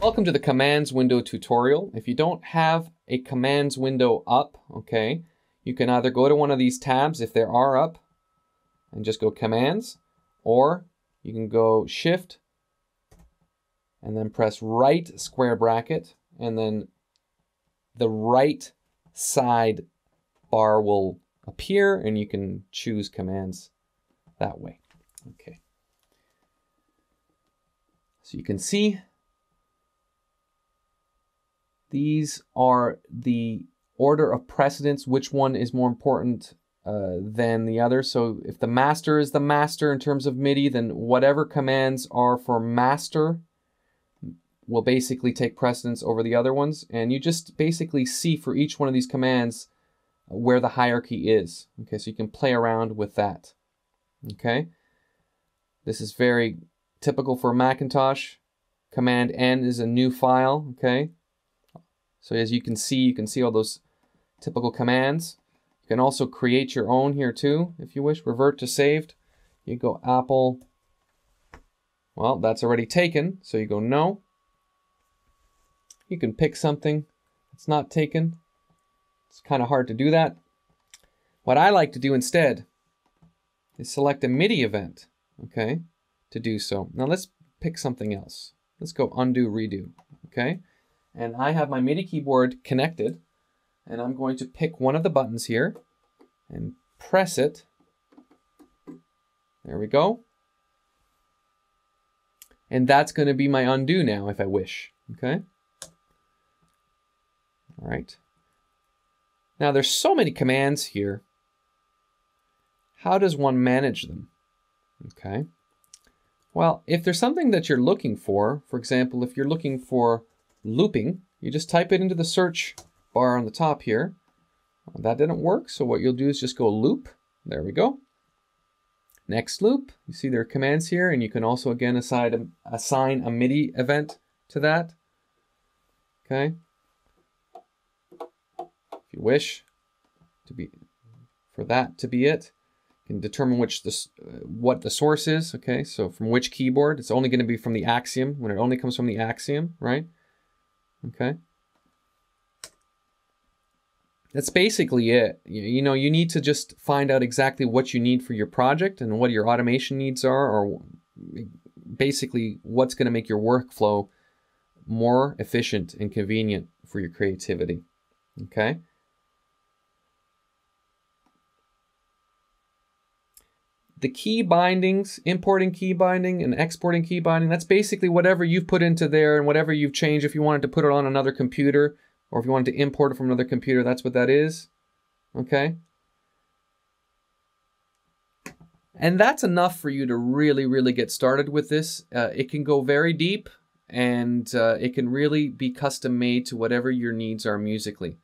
Welcome to the commands window tutorial. If you don't have a commands window up, okay, you can either go to one of these tabs if there are up and just go commands, or you can go shift and then press right square bracket and then the right side bar will appear and you can choose commands that way. Okay. So you can see these are the order of precedence, which one is more important uh, than the other. So if the master is the master in terms of MIDI, then whatever commands are for master will basically take precedence over the other ones. And you just basically see for each one of these commands where the hierarchy is. Okay, so you can play around with that. Okay, this is very typical for Macintosh. Command N is a new file. Okay, so as you can see, you can see all those typical commands. You can also create your own here too, if you wish. Revert to saved. You go Apple. Well, that's already taken, so you go no. You can pick something that's not taken. It's kind of hard to do that. What I like to do instead is select a MIDI event, okay, to do so. Now let's pick something else. Let's go undo, redo, okay? And I have my MIDI keyboard connected and I'm going to pick one of the buttons here and press it. There we go. And that's going to be my undo now if I wish. Okay. All right. Now there's so many commands here. How does one manage them? Okay. Well, if there's something that you're looking for, for example, if you're looking for looping, you just type it into the search bar on the top here. That didn't work, so what you'll do is just go loop. There we go. Next loop, you see there are commands here, and you can also again assign a, assign a MIDI event to that. Okay. If you wish to be for that to be it, you can determine which this uh, what the source is. Okay, so from which keyboard? It's only going to be from the Axiom when it only comes from the Axiom, right? Okay. That's basically it. You know, you need to just find out exactly what you need for your project and what your automation needs are, or basically what's going to make your workflow more efficient and convenient for your creativity. Okay. The key bindings, importing key binding and exporting key binding, that's basically whatever you've put into there and whatever you've changed. If you wanted to put it on another computer or if you wanted to import it from another computer, that's what that is. Okay. And that's enough for you to really, really get started with this. Uh, it can go very deep and uh, it can really be custom made to whatever your needs are musically.